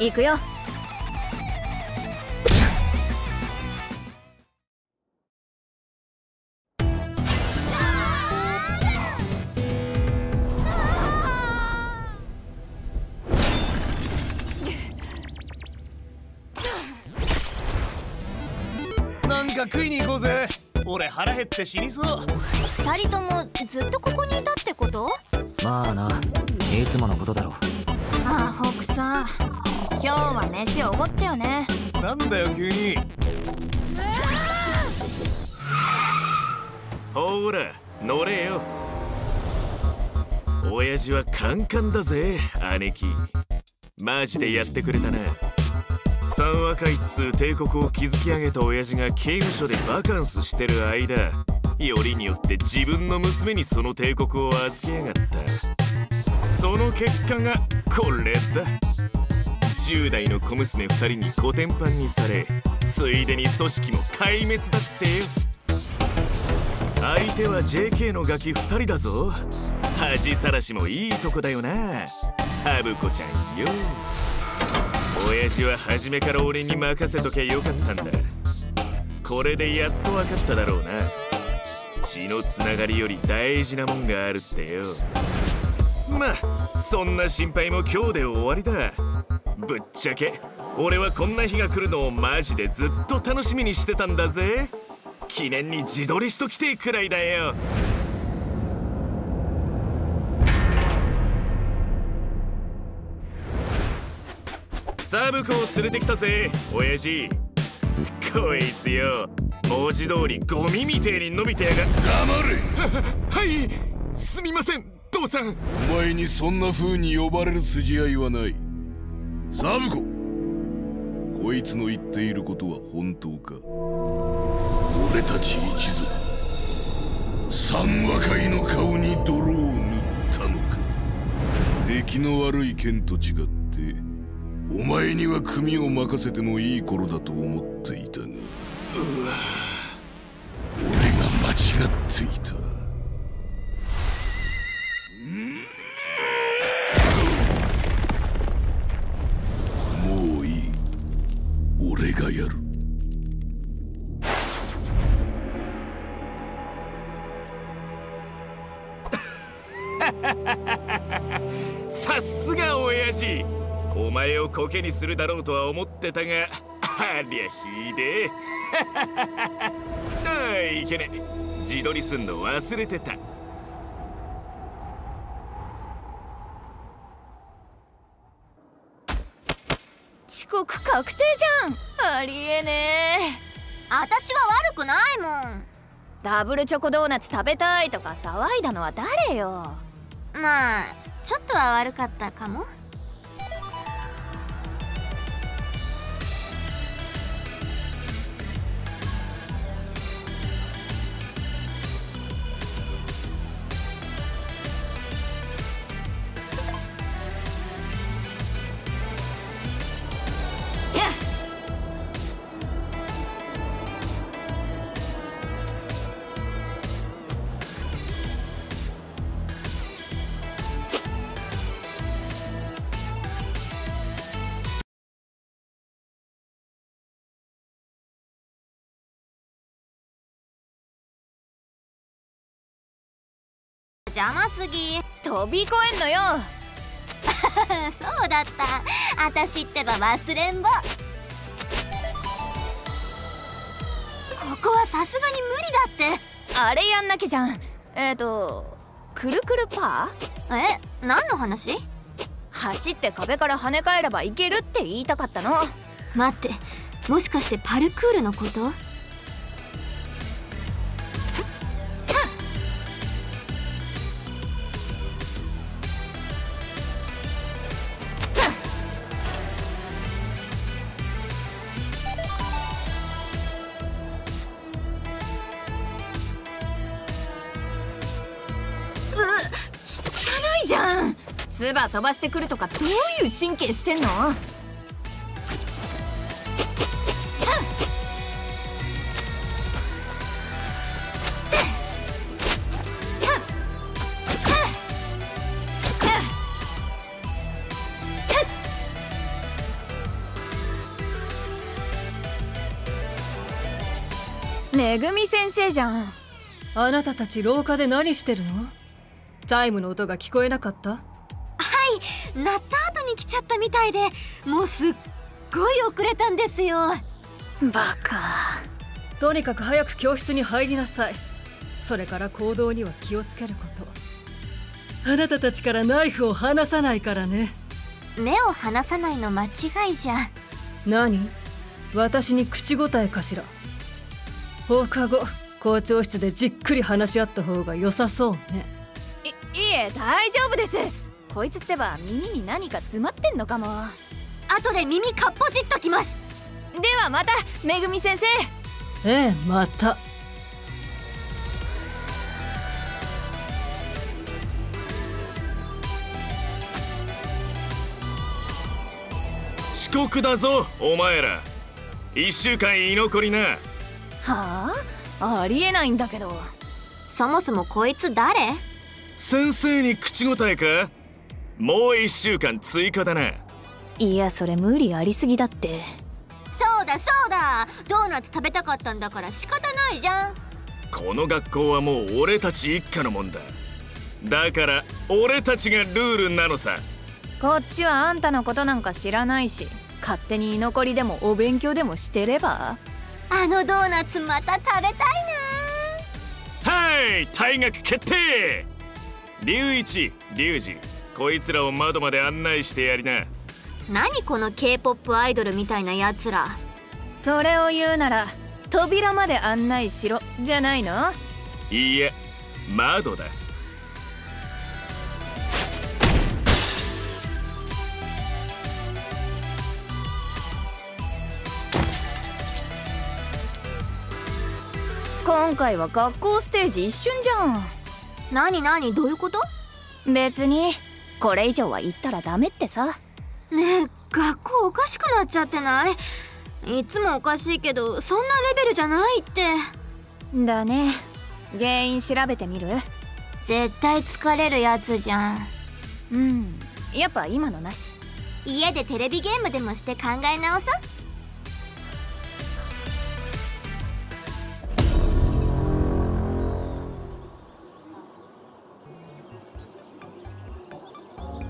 行くよ。なんか食いに行こうぜ。俺腹減って死にそう。二人ともずっとここにいたってこと？まあないつものことだろああ北さん今日は飯おごってよね。なんだよ急に。ほら乗れよ。親父はカンカンだぜ姉貴。マジでやってくれたな。三若一通帝国を築き上げた親父が刑務所でバカンスしてる間よりによって自分の娘にその帝国を預けやがった。その結果がこれだ。10代の小娘2人にコテンパンにされついでに組織も壊滅だってよ。相手は JK のガキ2人だぞ。恥さらしもいいとこだよな。サブ子ちゃんよ。親父は初めから俺に任せとけよかったんだ。これでやっと分かっただろうな。血のつながりより大事なもんがあるってよ。まあそんな心配も今日で終わりだ。ぶっちゃけ。俺はこんな日が来るのをマジでずっと楽しみにしてたんだぜ。記念に自撮りしときてえくらいだよ。サブ子を連れてきたぜ親父。こいつよ。文字通りゴミみてえに伸びてやが黙れ。はい。すみません父さん。お前にそんな風に呼ばれる筋合いはないサブコ。こいつの言っていることは本当か？俺たち一族。三和会の顔に泥を塗ったのか？出来の悪い剣と違ってお前には組を任せてもいい頃だと思っていたが。俺が間違っていた。がやる。さすが親父。お前をコケにするだろうとは思ってたがありゃひでえ。ああいけね自撮りすんの忘れてた。遅刻確定じゃん。ありえねえ。私は悪くないもん。ダブルチョコドーナツ食べたいとか騒いだのは誰よ。まあちょっとは悪かったかも邪魔すぎ。飛び越えんのよ。そうだった。私ってば忘れんぼ。ここはさすがに無理だって。あれやんなきゃじゃん。えっ、ー、とくるくるパー？え何の話？走って壁から跳ね返ればいけるって言いたかったの。待ってもしかしてパルクールのこと？ー飛ばしてくるとかどういう神経してんの？めぐみ先生じゃん。あなたたち廊下で何してるの？チャイムの音が聞こえなかった？鳴った後に来ちゃったみたいでもうすっごい遅れたんですよ。バカ。とにかく早く教室に入りなさい。それから行動には気をつけること。あなたたちからナイフを離さないからね。目を離さないの間違いじゃ。何？私に口答えかしら。放課後校長室でじっくり話し合った方が良さそうね。いいえ大丈夫ですこいつってば耳に何か詰まってんのかも。後で耳かっぽじっときます。ではまためぐみ先生。ええまた。遅刻だぞお前ら。1週間居残りな。はあ？ありえないんだけど。そもそもこいつ誰？先生に口答えか？もう1週間追加だな。いやそれ無理ありすぎだって。そうだそうだ。ドーナツ食べたかったんだから仕方ないじゃん。この学校はもう俺たち一家のもんだ。だから俺たちがルールなのさ。こっちはあんたのことなんか知らないし勝手に居残りでもお勉強でもしてれば。あのドーナツまた食べたいはい退学決定。龍一龍二こいつらを窓まで案内してやりな。な何この K-POP アイドルみたいなやつら。それを言うなら扉まで案内しろじゃないの？いいや窓だ。今回は学校ステージ一瞬じゃん。何何？どういうこと？別にこれ以上は言ったらダメってさ。ねえ学校おかしくなっちゃってない？いつもおかしいけどそんなレベルじゃないって。だね。原因調べてみる？絶対疲れるやつじゃん。うん。やっぱ今のなし。家でテレビゲームでもして考え直そう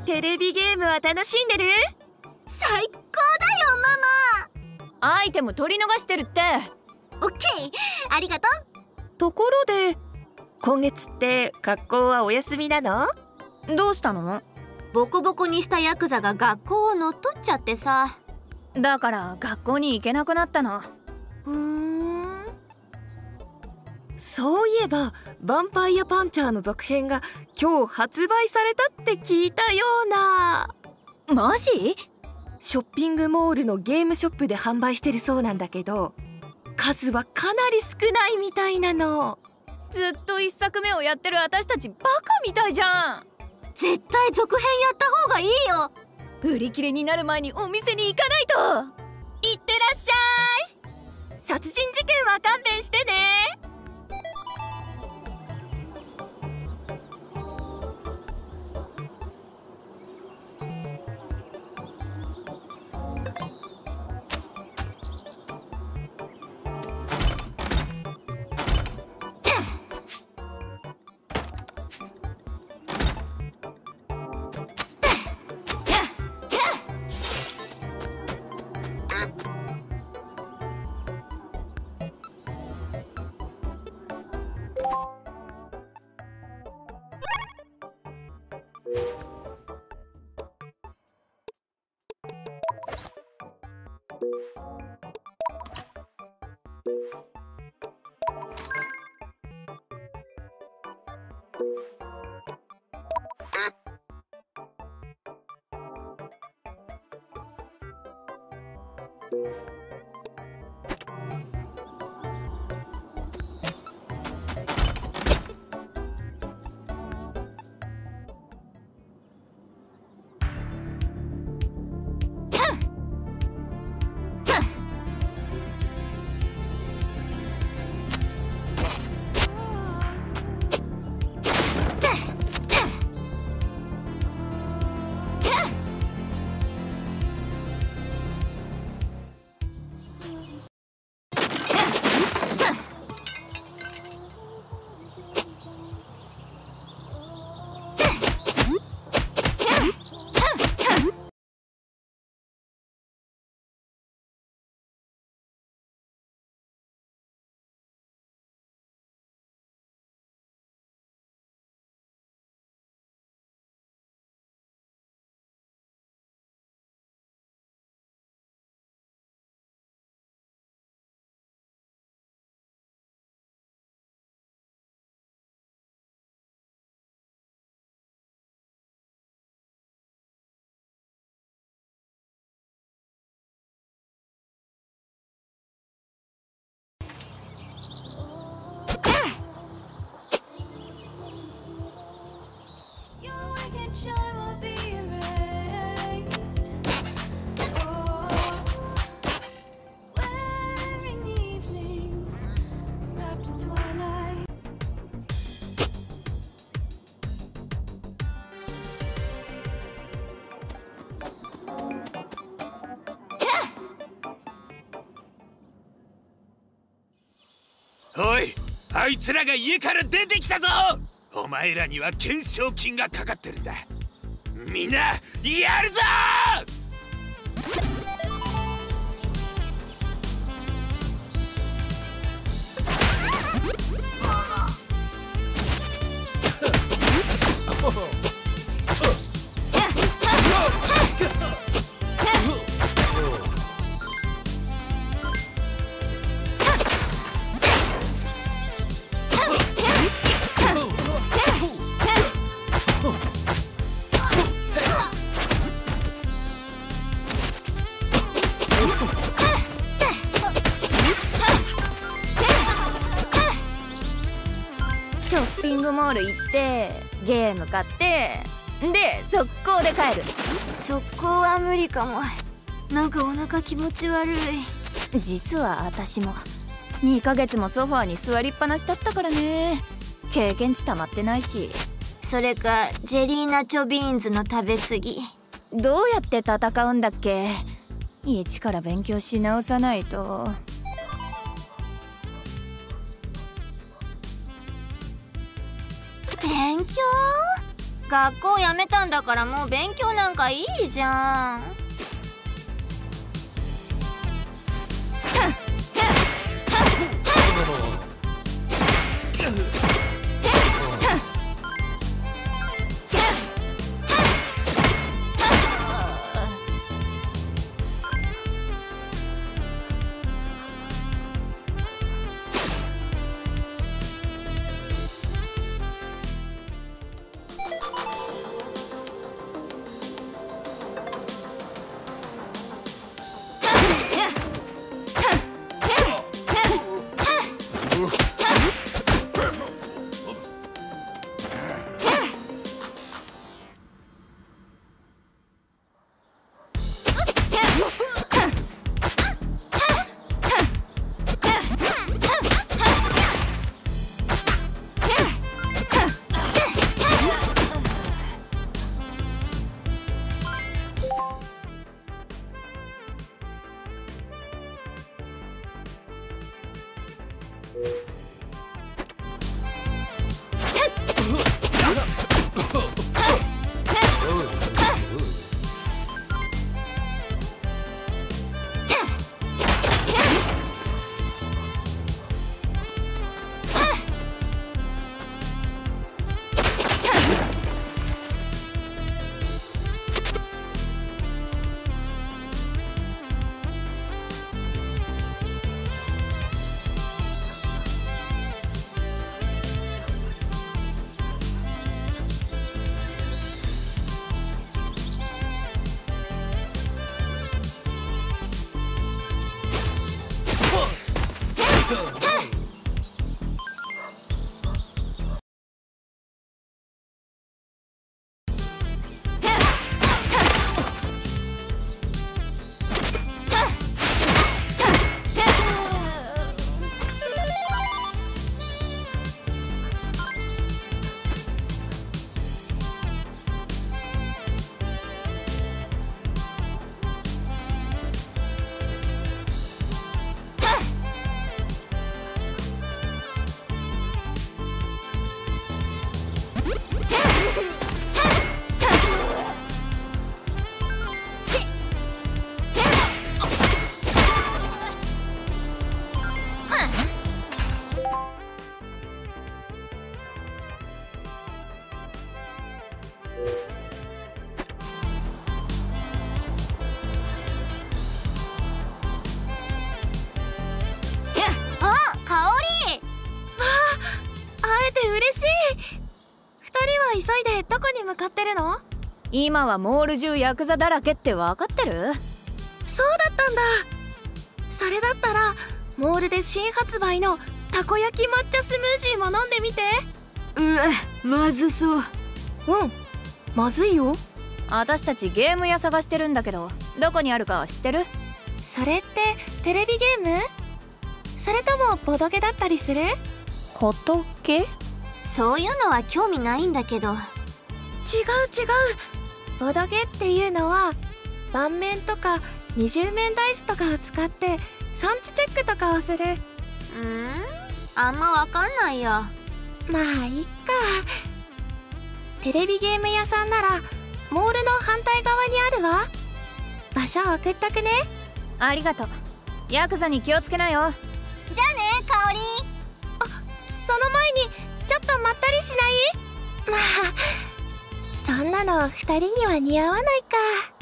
テレビゲームは楽しんでる？最高だよアイテム取り逃してるって。ママオッケー。ありがとところで今月って学校はお休みなの？どうしたの？うボコボコにしたヤクザが学校を乗っ取っちゃってさ。だから学校に行けなくなったの。ふーんそういえば「ヴァンパイアパンチャー」の続編が今日発売されたって聞いたような。マジ？ショッピングモールのゲームショップで販売してるそうなんだけど数はかなり少ないみたいなの。ずっと一作目をやってる私たちバカみたいじゃん。絶対続編やった方がいいよ。売り切れになる前にお店に行かないと。いってらっしゃい。殺人事件は勘弁してね おいあいつらが家から出てきたぞ!お前らには懸賞金がかかってるんだ。みんなやるぞかもなんかお腹気持ち悪い。実は私も。2ヶ月もソファーに座りっぱなしだったからね。経験値溜まってないし。それかジェリーナチョビーンズの食べ過ぎ。どうやって戦うんだっけ？一から勉強し直さないと。勉強？学校辞めたんだからもう勉強なんかいいじゃん今はモール中ヤクザだらけって分かってる？そうだったんだ。それだったらモールで新発売のたこ焼き抹茶スムージーも飲んでみて。うわまずそう。うん。まずいよ。私たちゲーム屋探してるんだけどどこにあるか知ってる？それってテレビゲーム？それともボドゲだったりする？仏そういうのは興味ないんだけど。違う違うボドゲっていうのは盤面とか二重面ダイスとかを使って産地チェックとかをする。うん？あんまわかんないや。まあいっか。テレビゲーム屋さんならモールの反対側にあるわ。場所送っとくね。ありがとう。ヤクザに気をつけなよ。じゃあね香りその前にちょっとまったりしない？ま あそんなの二人には似合わないか。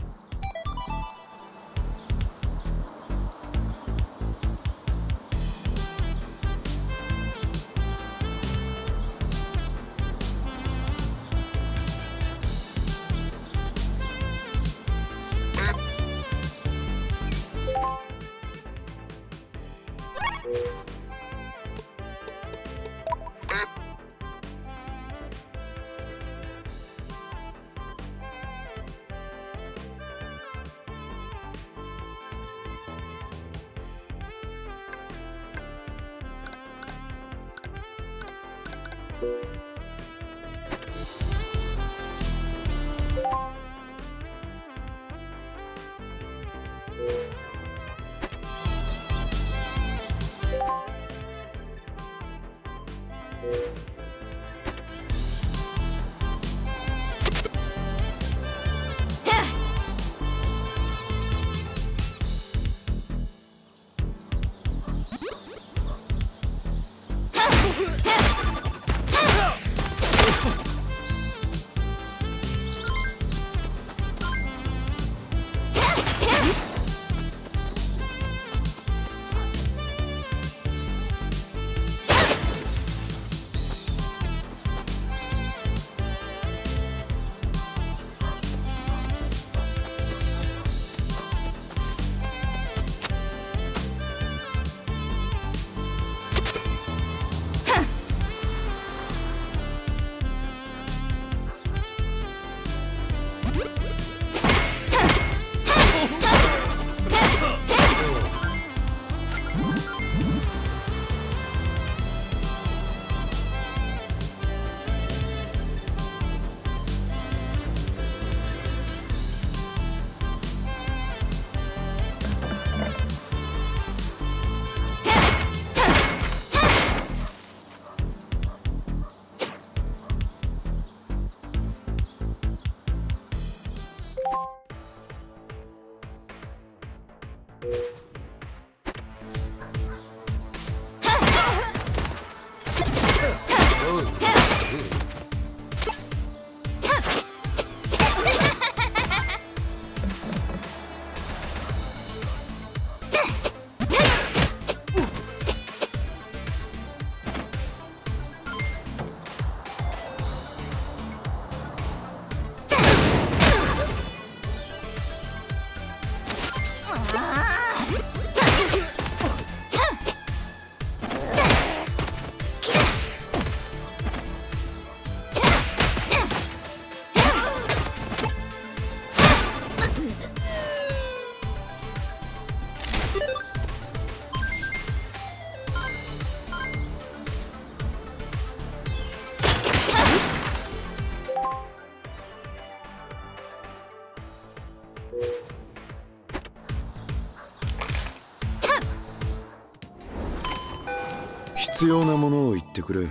必要なものを言ってくれ。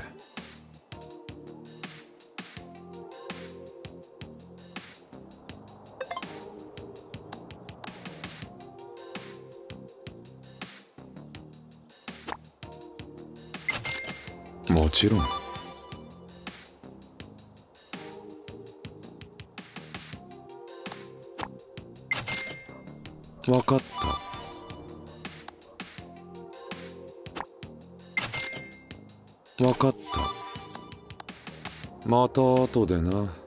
もちろん。わかった。かった。また後でな。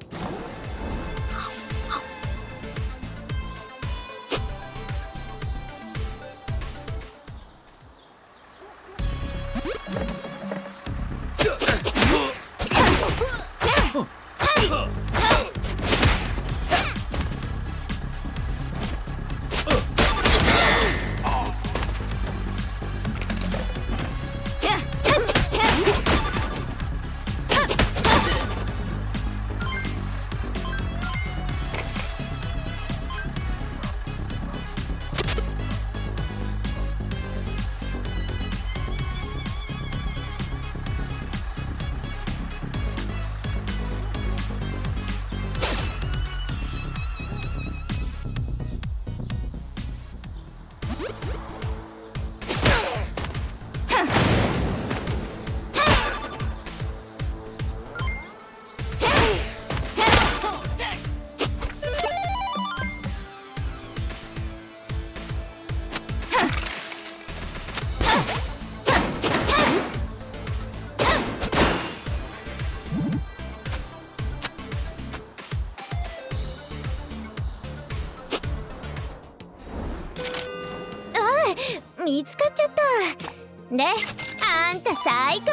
見つかっちゃった。であんた最高。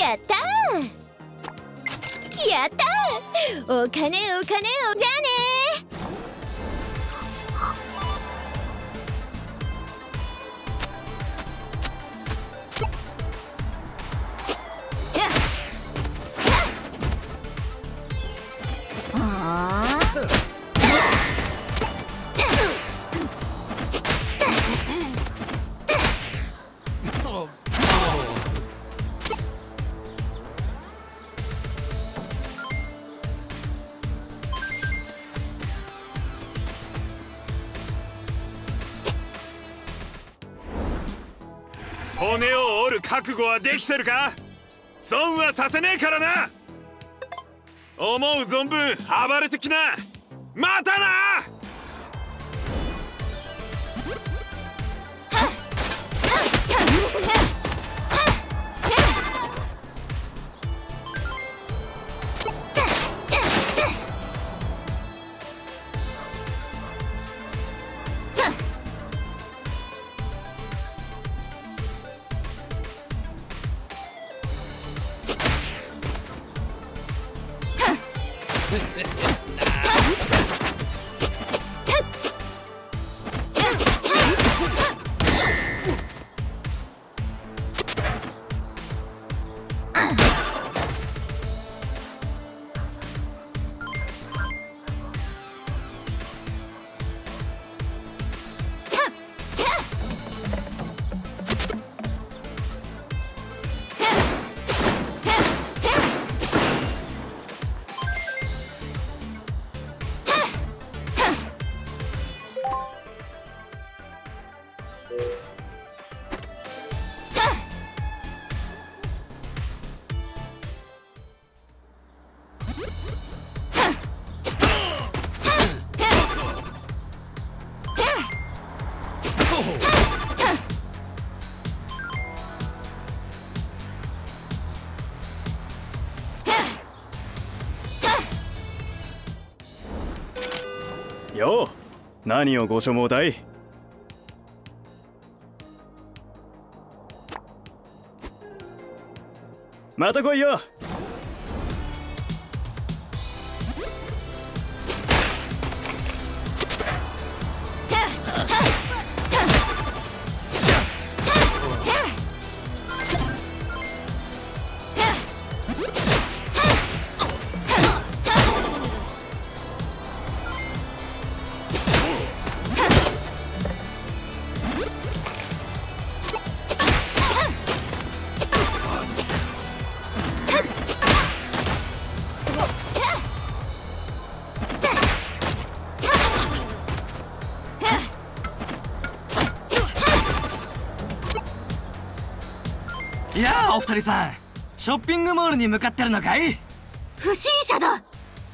やったー。やったー。お金お金おじゃあ覚悟はできてるか？損はさせねえからな！思う存分暴れてきな！またな！何をご所望だい？また来いよ。やあお二人さんショッピングモールに向かってるのかい？不審者だ。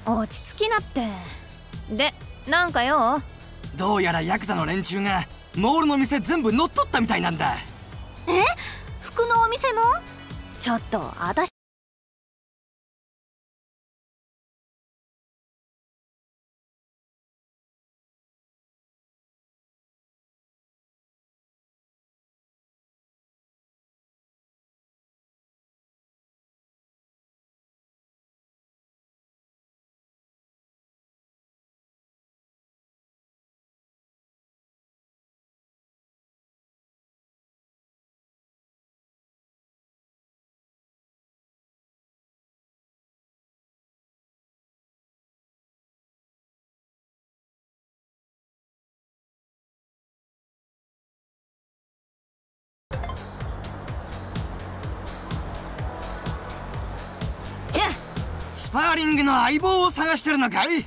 落ち着きなって。でなんかよ？どうやらヤクザの連中がモールの店全部乗っ取ったみたいなんだ。え？服のお店も？ちょっとあたスパーリングの相棒を探してるのかい？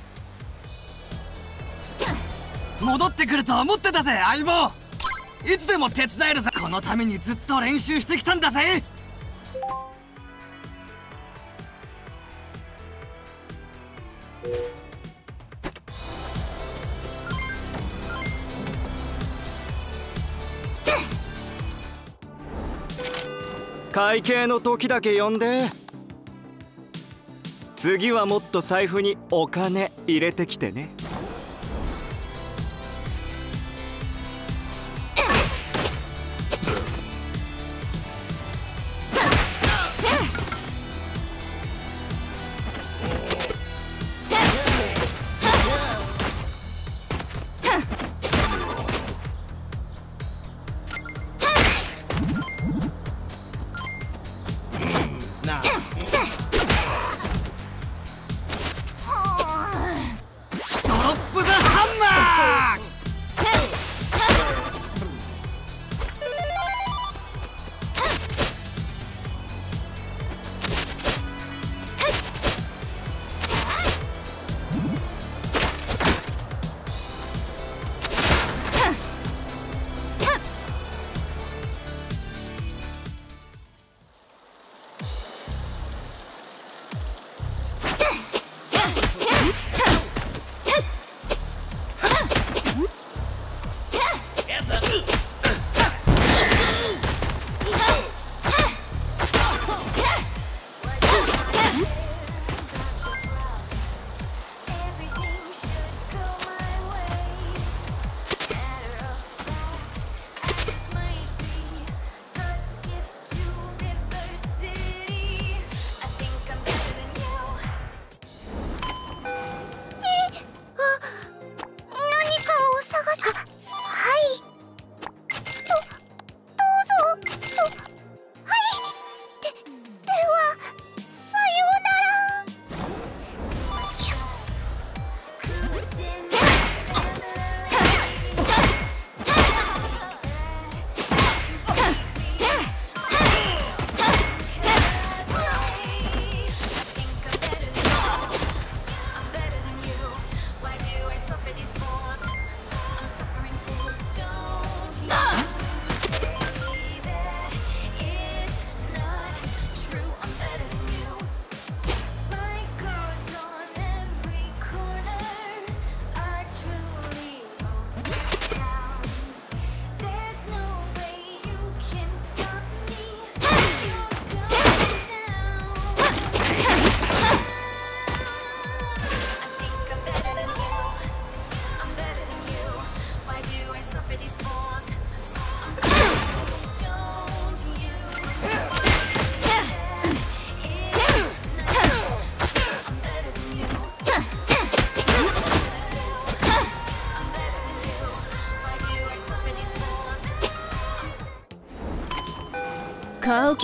戻ってくると思ってたぜ相棒。いつでも手伝えるぜ。このためにずっと練習してきたんだぜ。会計の時だけ呼んで。次はもっと財布にお金入れてきてね。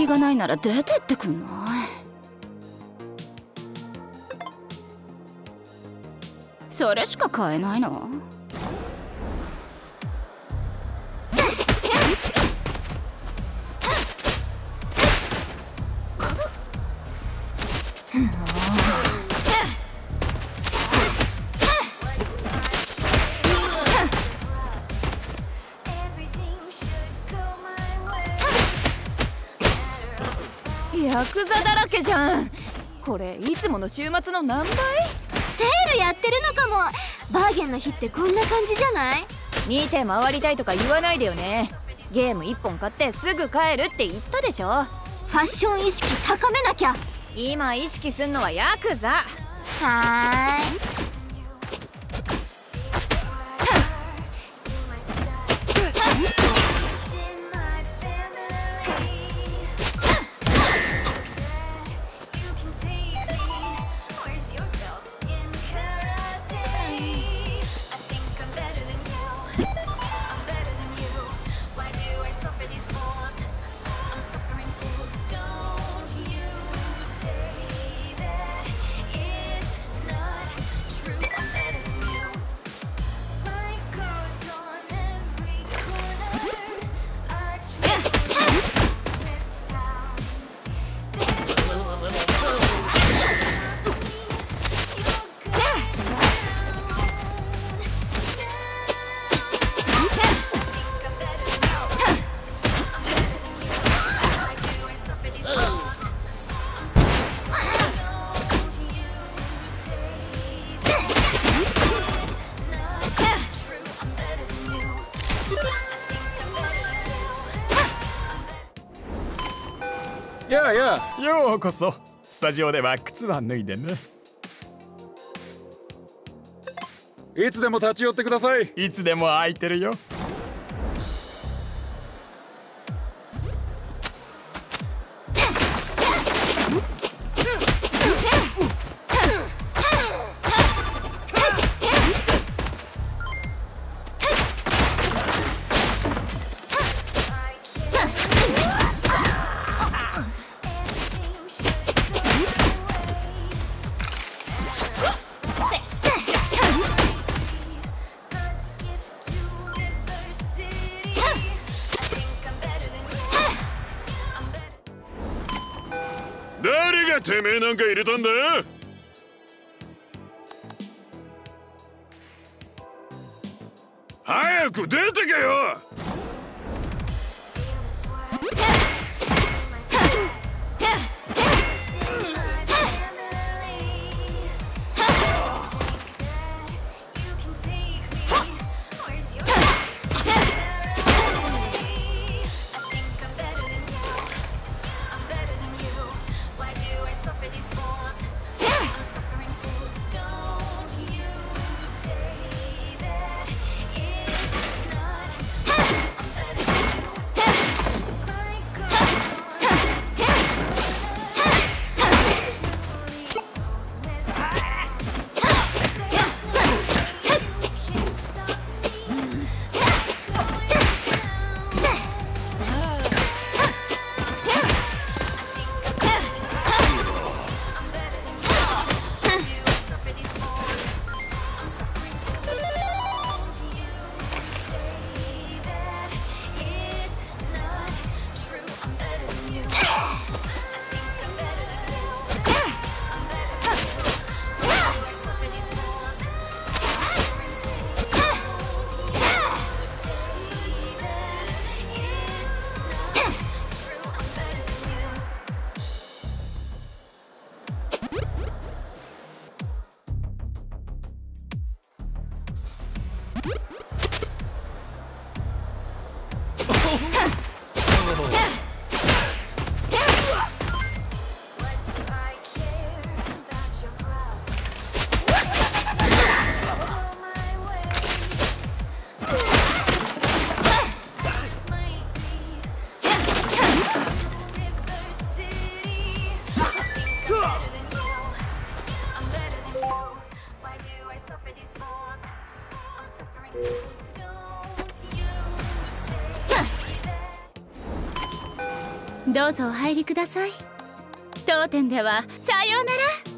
気がないなら出てってくんない。それしか買えないの？じゃん。これいつもの週末の何倍？セールやってるのかも。バーゲンの日ってこんな感じじゃない？見て回りたいとか言わないでよね。ゲーム1本買ってすぐ帰るって言ったでしょ。ファッション意識高めなきゃ。今意識すんのはヤクザ。はーいや。ようこそ。スタジオでは靴は脱いでね。いつでも立ち寄ってください。いつでも空いてるよどうぞお入りください。当店ではさようなら。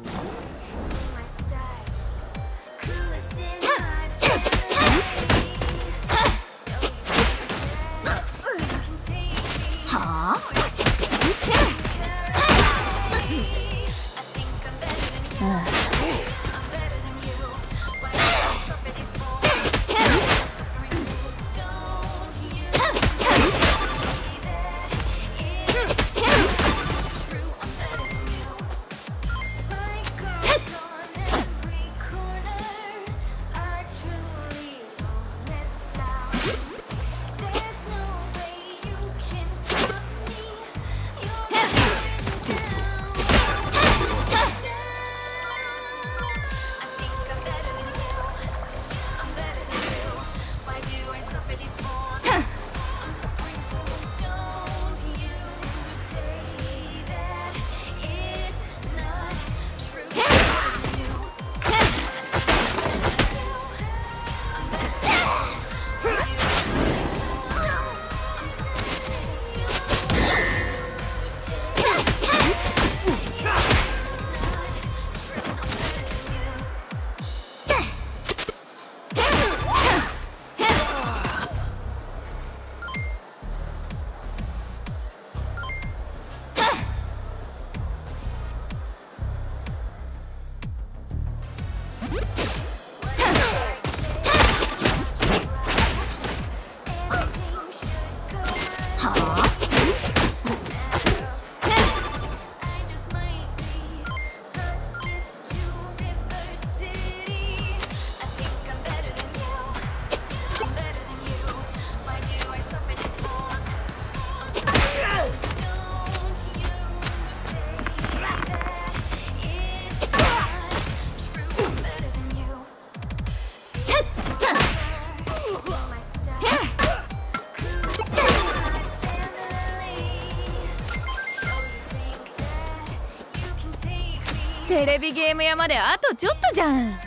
ゲーム屋まであとちょっとじゃん。あ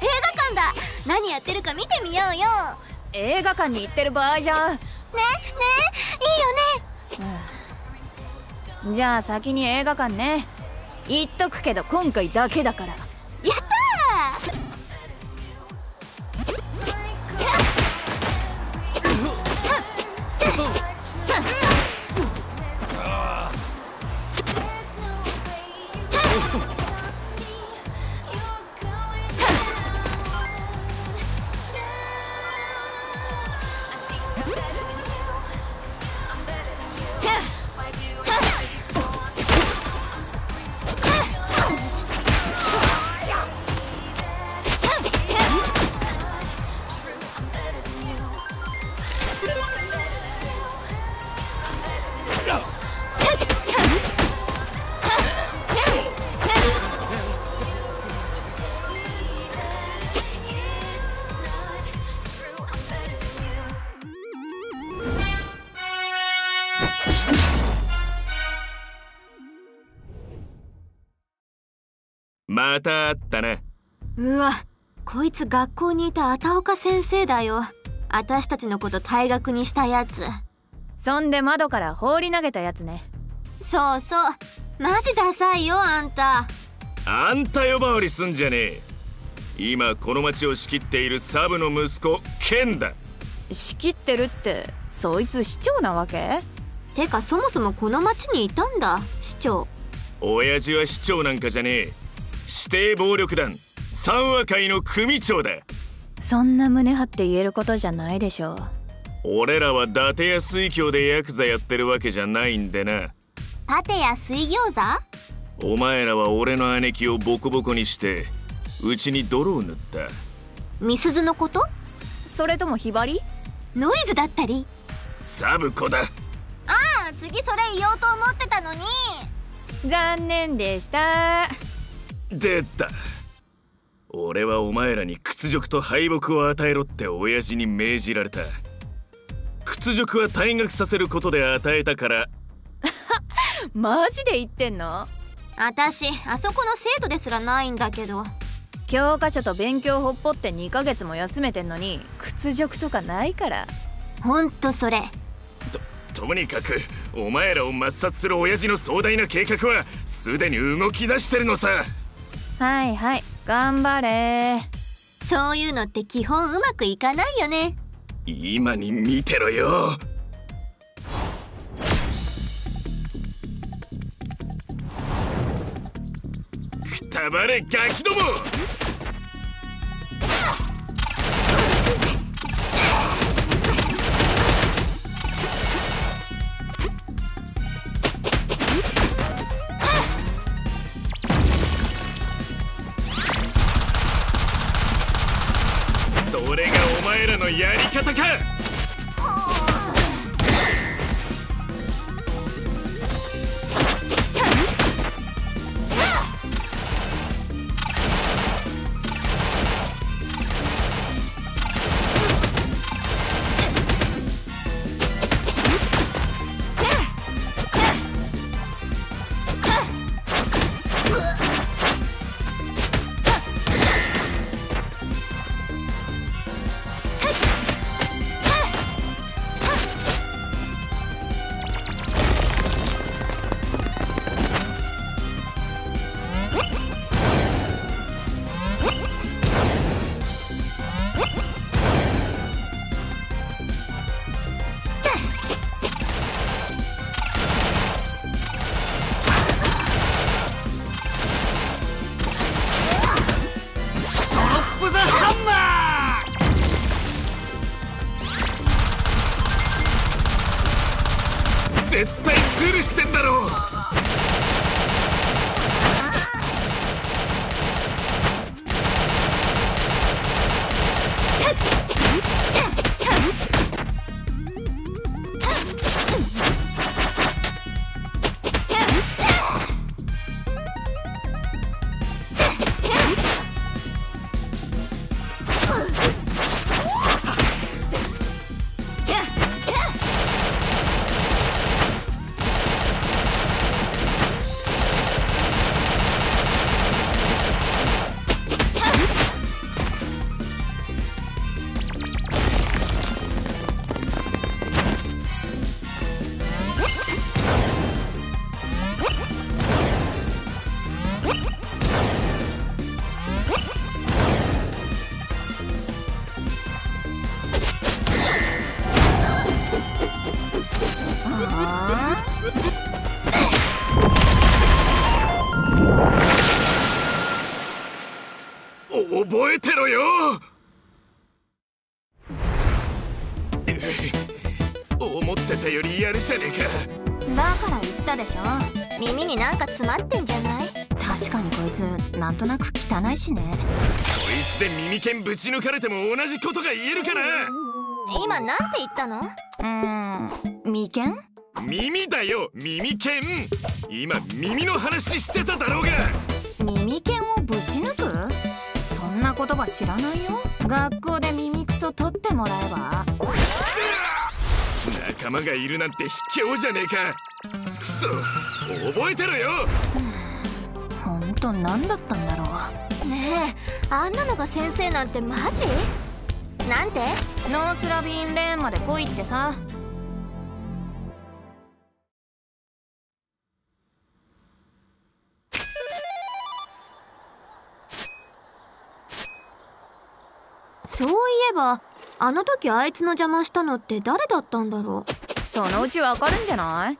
映画館だ。何やってるか見てみようよ。映画館に行ってる場合じゃねねいいよね。じゃあ先に映画館ね。言っとくけど今回だけだからまた会ったなうわこいつ学校にいたあたおか先生だよ。私たちのこと退学にしたやつ。そんで窓から放り投げたやつね。そうそう。マジダサいよあんた。あんた呼ばわりすんじゃねえ。今この町を仕切っているサブの息子ケンだ。仕切ってるってそいつ市長なわけ？てかそもそもこの町にいたんだ市長。親父は市長なんかじゃねえ指定暴力団三和会の組長だ。そんな胸張って言えることじゃないでしょう。俺らは伊達や水郷でヤクザやってるわけじゃないんでな。パテや水餃子？お前らは俺の姉貴をボコボコにしてうちに泥を塗った。みすずのこと？それともひばり？ノイズだったり。サブコだ。ああ次それ言おうと思ってたのに。残念でした出た。俺はお前らに屈辱と敗北を与えろって親父に命じられた。屈辱は退学させることで与えたから。マジで言ってんの？私あそこの生徒ですらないんだけど。教科書と勉強ほっぽって2ヶ月も休めてんのに屈辱とかないから。ほんとそれ。とにかくお前らを抹殺する親父の壮大な計画はすでに動き出してるのさはいはい頑張れ。そういうのって基本うまくいかないよね。今に見てろよ。くたばれガキどもやり方か！たよりやるじゃねえかだから言ったでしょ。耳になんか詰まってんじゃない？確かにこいつなんとなく汚いしね。こいつで耳剣ぶち抜かれても同じことが言えるかな。今なんて言ったの？うーん。眉間耳だよ耳剣。今耳の話してただろうが。耳剣をぶち抜く？そんな言葉知らないよ。学校で耳クソ取ってもらえば？仲間がいるなんて卑怯じゃねえか。くそ覚えてろよ。ほんと何だったんだろう。ねえあんなのが先生なんてマジ？なんて？ノースラビーンレーンまで来いってさ。そういえばあの時あいつの邪魔したのって誰だったんだろう？そのうちわかるんじゃない？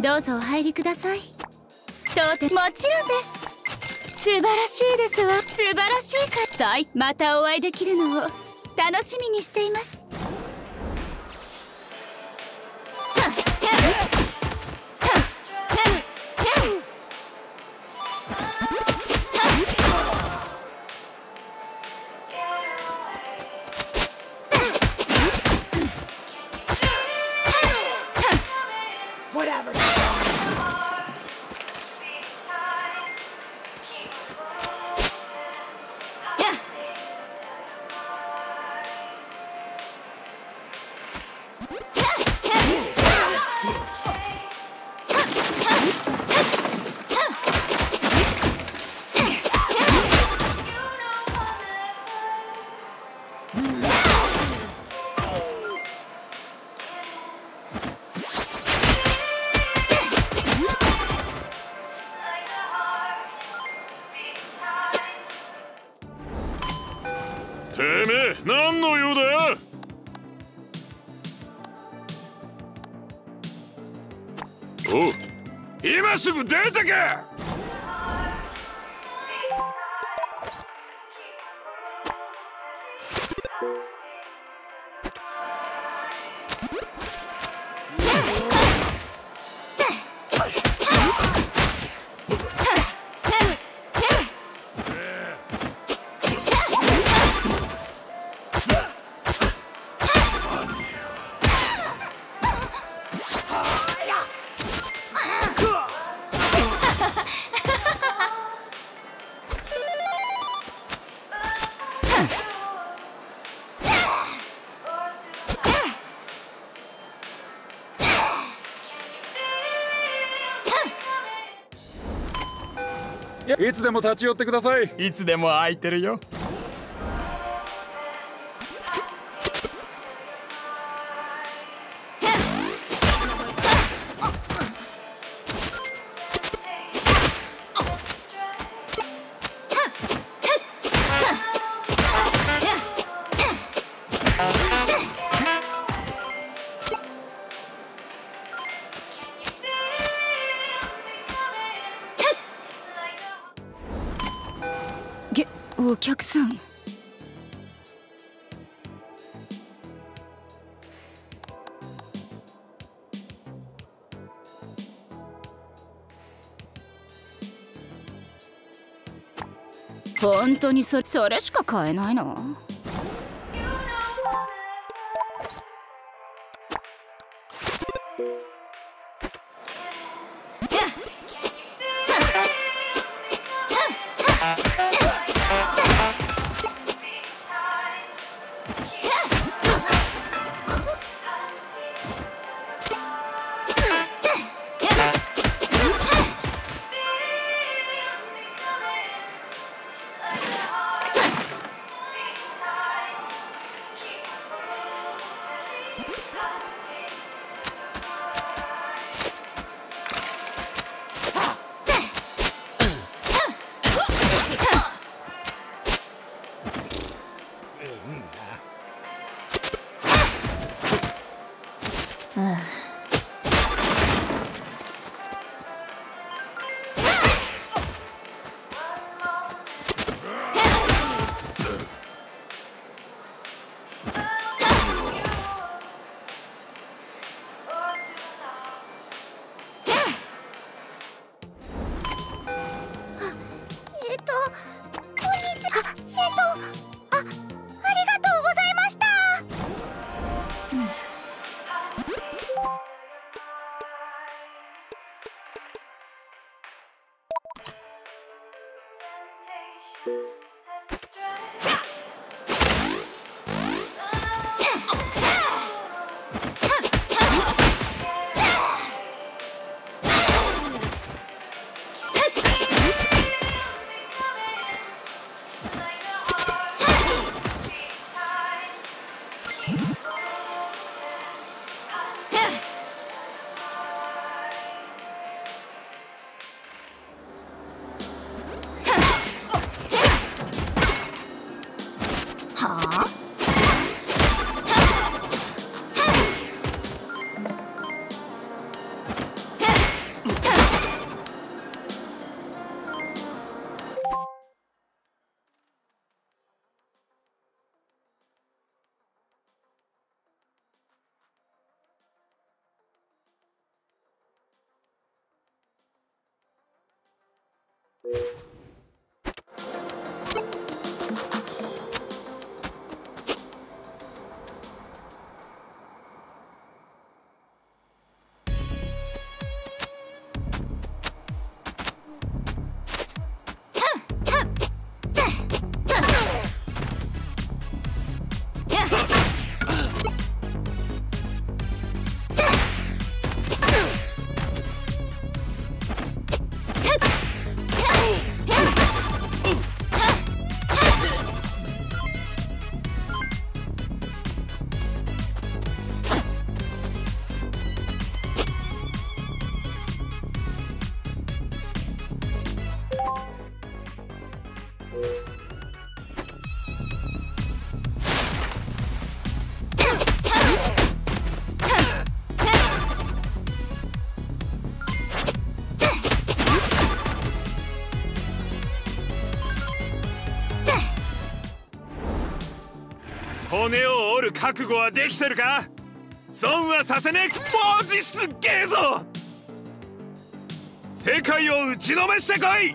どうぞお入りください。当店もちろんです。素晴らしいですわ。素晴らしいか。さい。またお会いできるのを。楽しみにしています。いつでも立ち寄ってください。いつでも空いてるよ。客さん。本当にそそれしか買えないの？覚悟はできてるか？損はさせねえ。マジすっげえぞ世界を打ちのめしてこい。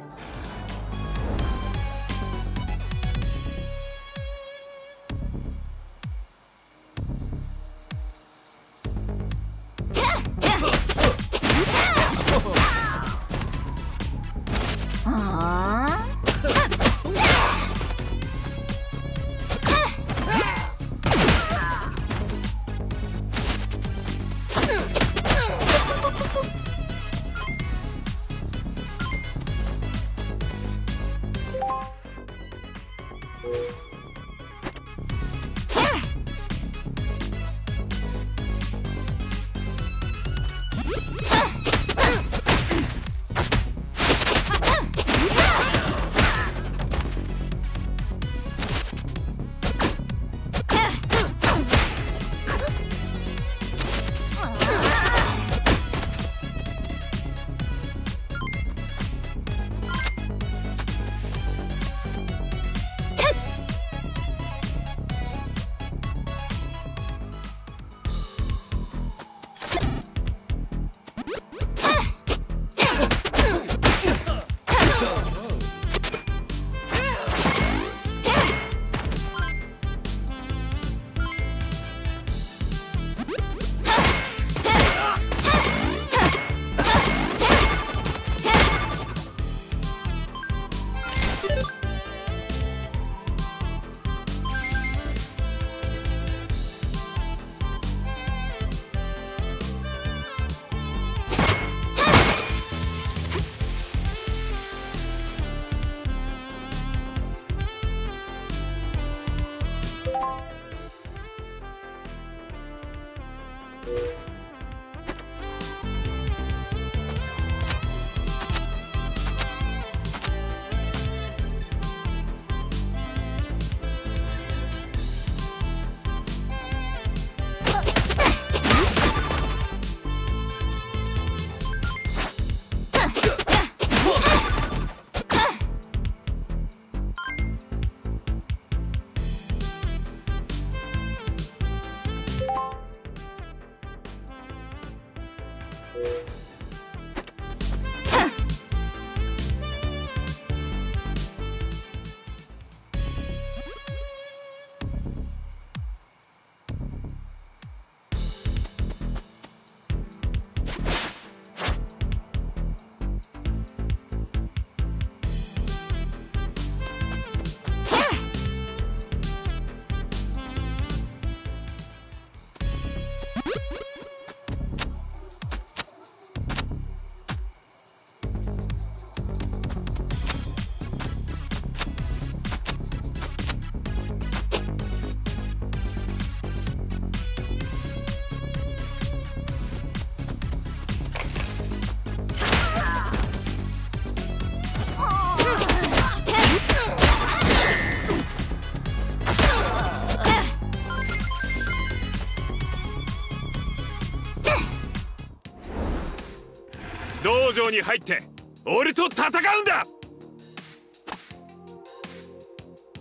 入って俺と戦うんだ。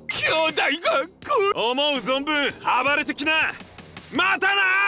兄弟がこ思う存分暴れてきな。またな。